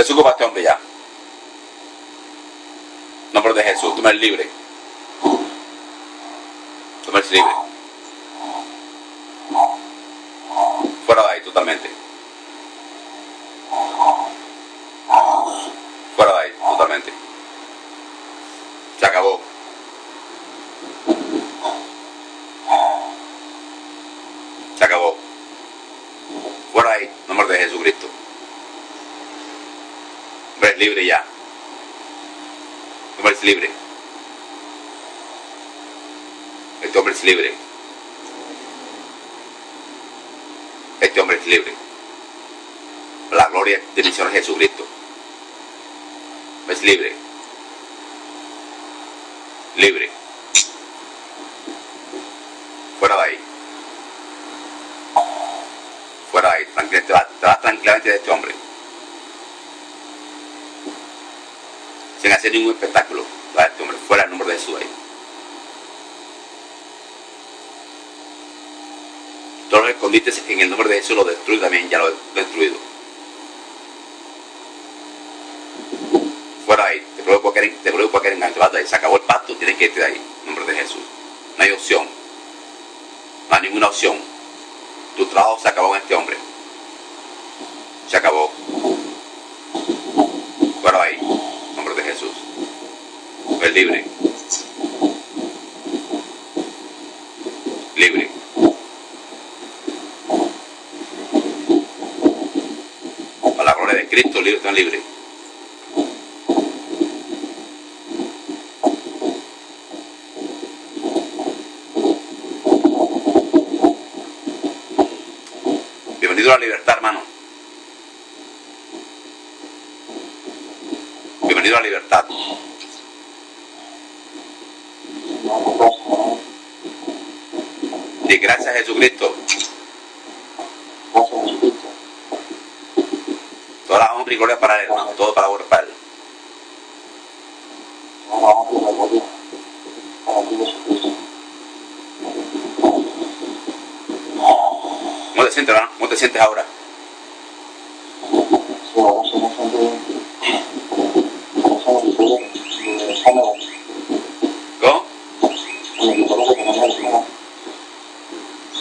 Jesús para este hombre ya. Nombre de Jesús, tú me eres libre. Tú me eres libre. Fuera de ahí totalmente. Fuera de ahí totalmente. Se acabó. Se acabó. Fuera de ahí, nombre de Jesucristo. Es libre ya. Hombre, es libre. Este hombre es libre. Este hombre es libre. La gloria del Señor Jesucristo. Es libre. Libre. Fuera de ahí. Fuera de ahí. Tranquila, te vas, te vas tranquilamente de este hombre. Hacer ningún espectáculo. Va este hombre. Fuera el nombre de Jesús ahí. Todos los escondites en el nombre de Jesús lo destruyo también, ya lo he destruido. Fuera ahí, te pruebo cualquier, te pruebo cualquier engaño, vas de ahí, se acabó el pacto, tienes que irte de ahí, en nombre de Jesús. No hay opción, no hay ninguna opción. Tu trabajo se acabó en este hombre. Se acabó. Fuera ahí, en nombre de Jesús. Es libre. Libre. Para la gloria de Cristo, libre, libres. Bienvenido a la libertad, hermano. Bienvenido a la libertad. Y gracias a Jesucristo, toda la honra y gloria para él, hermano. Todo para él. ¿Cómo te sientes, hermano? ¿Cómo te sientes ahora?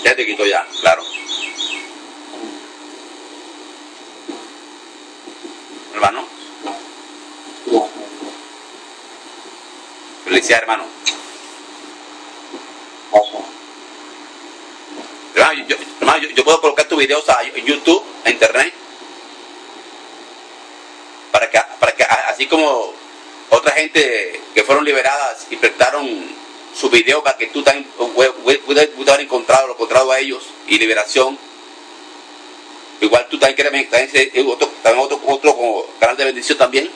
Ya te quito ya, claro. Hermano, felicidades, hermano. Hermano, yo, hermano, yo- puedo colocar tus videos a- YouTube, a internet, para que, para que así como otra gente que fueron liberadas y prestaron sus videos para que tú puedas haber encontrado lo encontrado a ellos y liberación. Igual tú también quieres también, otro, otro, otro canal de bendición también.